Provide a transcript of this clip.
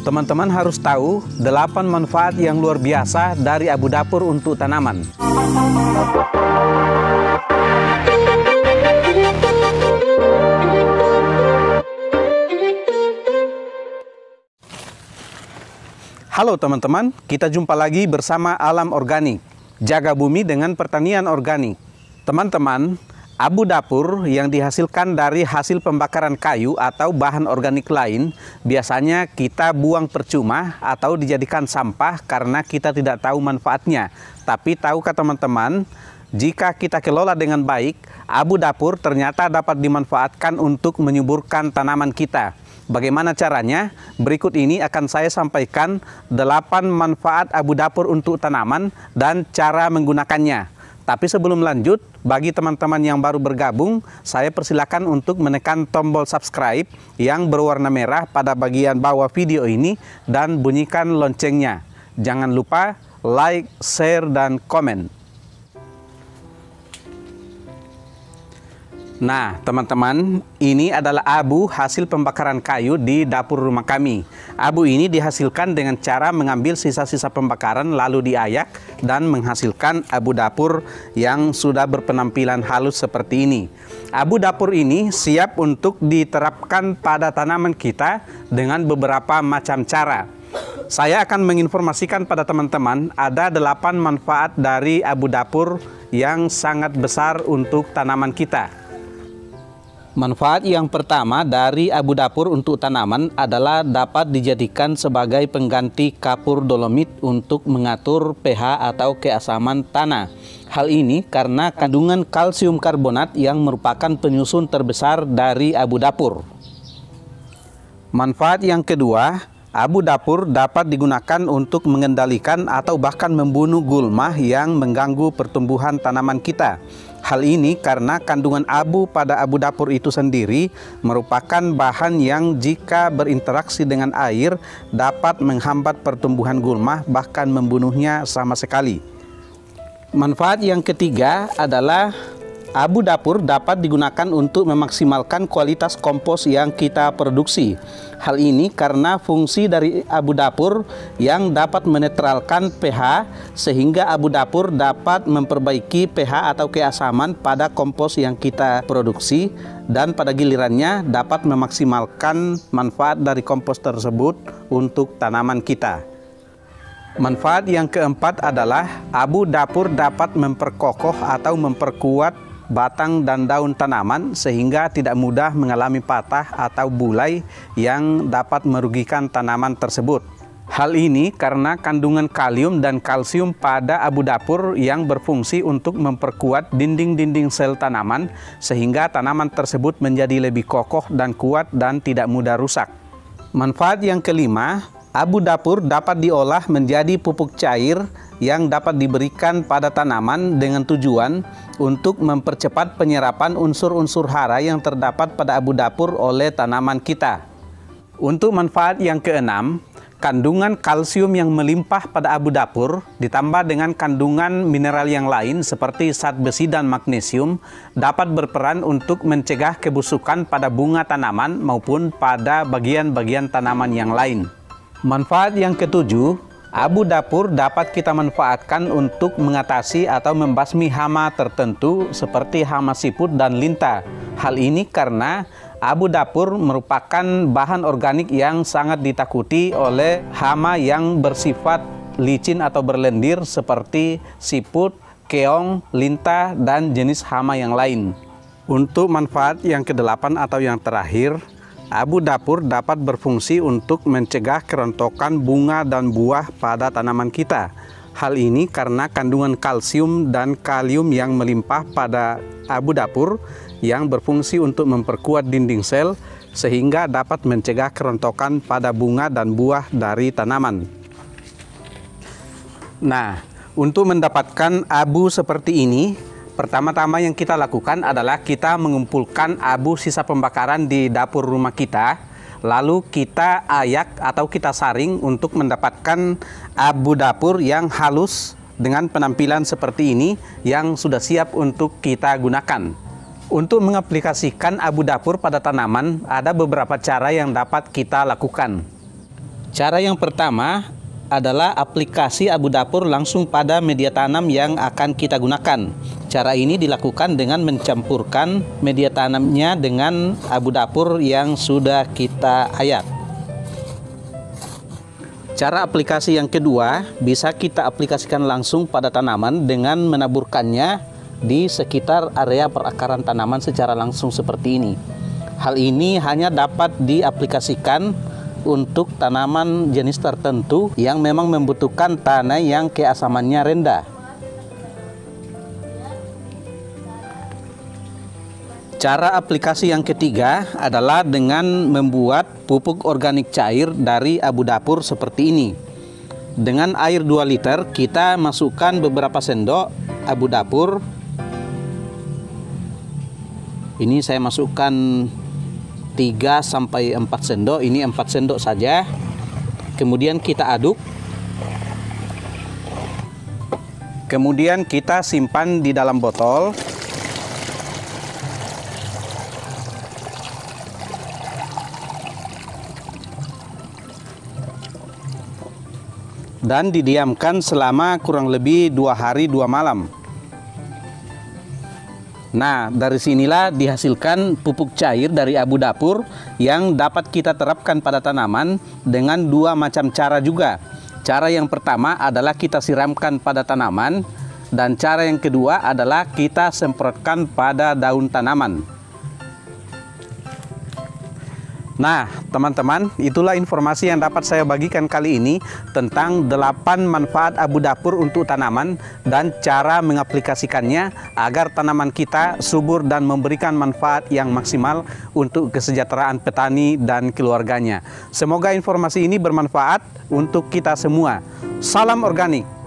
Teman-teman harus tahu 8 manfaat yang luar biasa dari abu dapur untuk tanaman. Halo teman-teman, kita jumpa lagi bersama Alam Organik. Jaga bumi dengan pertanian organik. Teman-teman, Abu dapur yang dihasilkan dari hasil pembakaran kayu atau bahan organik lain biasanya kita buang percuma atau dijadikan sampah karena kita tidak tahu manfaatnya. Tapi tahukah teman-teman, jika kita kelola dengan baik, abu dapur ternyata dapat dimanfaatkan untuk menyuburkan tanaman kita. Bagaimana caranya? Berikut ini akan saya sampaikan 8 manfaat abu dapur untuk tanaman dan cara menggunakannya. Tapi sebelum lanjut, bagi teman-teman yang baru bergabung, saya persilakan untuk menekan tombol subscribe yang berwarna merah pada bagian bawah video ini dan bunyikan loncengnya. Jangan lupa like, share, dan komen. Nah, teman-teman, ini adalah abu hasil pembakaran kayu di dapur rumah kami. Abu ini dihasilkan dengan cara mengambil sisa-sisa pembakaran lalu diayak dan menghasilkan abu dapur yang sudah berpenampilan halus seperti ini. Abu dapur ini siap untuk diterapkan pada tanaman kita dengan beberapa macam cara. Saya akan menginformasikan pada teman-teman ada delapan manfaat dari abu dapur yang sangat besar untuk tanaman kita. Manfaat yang pertama dari abu dapur untuk tanaman adalah dapat dijadikan sebagai pengganti kapur dolomit untuk mengatur pH atau keasaman tanah. Hal ini karena kandungan kalsium karbonat yang merupakan penyusun terbesar dari abu dapur. Manfaat yang kedua, abu dapur dapat digunakan untuk mengendalikan atau bahkan membunuh gulma yang mengganggu pertumbuhan tanaman kita. Hal ini karena kandungan abu pada abu dapur itu sendiri merupakan bahan yang jika berinteraksi dengan air dapat menghambat pertumbuhan gulma bahkan membunuhnya sama sekali. Manfaat yang ketiga adalah Abu dapur dapat digunakan untuk memaksimalkan kualitas kompos yang kita produksi. Hal ini karena fungsi dari abu dapur yang dapat menetralkan pH sehingga abu dapur dapat memperbaiki pH atau keasaman pada kompos yang kita produksi dan pada gilirannya dapat memaksimalkan manfaat dari kompos tersebut untuk tanaman kita. Manfaat yang keempat adalah abu dapur dapat memperkokoh atau memperkuat batang dan daun tanaman sehingga tidak mudah mengalami patah atau bulai yang dapat merugikan tanaman tersebut. Hal ini karena kandungan kalium dan kalsium pada abu dapur yang berfungsi untuk memperkuat dinding-dinding sel tanaman sehingga tanaman tersebut menjadi lebih kokoh dan kuat dan tidak mudah rusak. Manfaat yang kelima, abu dapur dapat diolah menjadi pupuk cair yang dapat diberikan pada tanaman dengan tujuan untuk mempercepat penyerapan unsur-unsur hara yang terdapat pada abu dapur oleh tanaman kita. Untuk manfaat yang keenam, kandungan kalsium yang melimpah pada abu dapur ditambah dengan kandungan mineral yang lain seperti zat besi dan magnesium dapat berperan untuk mencegah kebusukan pada bunga tanaman maupun pada bagian-bagian tanaman yang lain. Manfaat yang ketujuh, Abu dapur dapat kita manfaatkan untuk mengatasi atau membasmi hama tertentu seperti hama siput dan lintah. Hal ini karena abu dapur merupakan bahan organik yang sangat ditakuti oleh hama yang bersifat licin atau berlendir seperti siput, keong, lintah, dan jenis hama yang lain. Untuk manfaat yang kedelapan atau yang terakhir, Abu dapur dapat berfungsi untuk mencegah kerontokan bunga dan buah pada tanaman kita. Hal ini karena kandungan kalsium dan kalium yang melimpah pada abu dapur yang berfungsi untuk memperkuat dinding sel sehingga dapat mencegah kerontokan pada bunga dan buah dari tanaman. Nah, untuk mendapatkan abu seperti ini, Pertama-tama yang kita lakukan adalah kita mengumpulkan abu sisa pembakaran di dapur rumah kita, lalu kita ayak atau kita saring untuk mendapatkan abu dapur yang halus dengan penampilan seperti ini yang sudah siap untuk kita gunakan. Untuk mengaplikasikan abu dapur pada tanaman, ada beberapa cara yang dapat kita lakukan. Cara yang pertama adalah aplikasi abu dapur langsung pada media tanam yang akan kita gunakan. Cara ini dilakukan dengan mencampurkan media tanamnya dengan abu dapur yang sudah kita ayak. Cara aplikasi yang kedua bisa kita aplikasikan langsung pada tanaman dengan menaburkannya di sekitar area perakaran tanaman secara langsung seperti ini. Hal ini hanya dapat diaplikasikan untuk tanaman jenis tertentu yang memang membutuhkan tanah yang keasamannya rendah. Cara aplikasi yang ketiga adalah dengan membuat pupuk organik cair dari abu dapur seperti ini. Dengan air 2 liter, kita masukkan beberapa sendok abu dapur. Ini saya masukkan 3 sampai 4 sendok ini 4 sendok saja kemudian kita aduk kemudian kita simpan di dalam botol dan didiamkan selama kurang lebih dua hari dua malam Nah, dari sinilah dihasilkan pupuk cair dari abu dapur yang dapat kita terapkan pada tanaman dengan dua macam cara juga. Cara yang pertama adalah kita siramkan pada tanaman dan cara yang kedua adalah kita semprotkan pada daun tanaman. Nah, teman-teman, itulah informasi yang dapat saya bagikan kali ini tentang 8 manfaat abu dapur untuk tanaman dan cara mengaplikasikannya agar tanaman kita subur dan memberikan manfaat yang maksimal untuk kesejahteraan petani dan keluarganya. Semoga informasi ini bermanfaat untuk kita semua. Salam organik.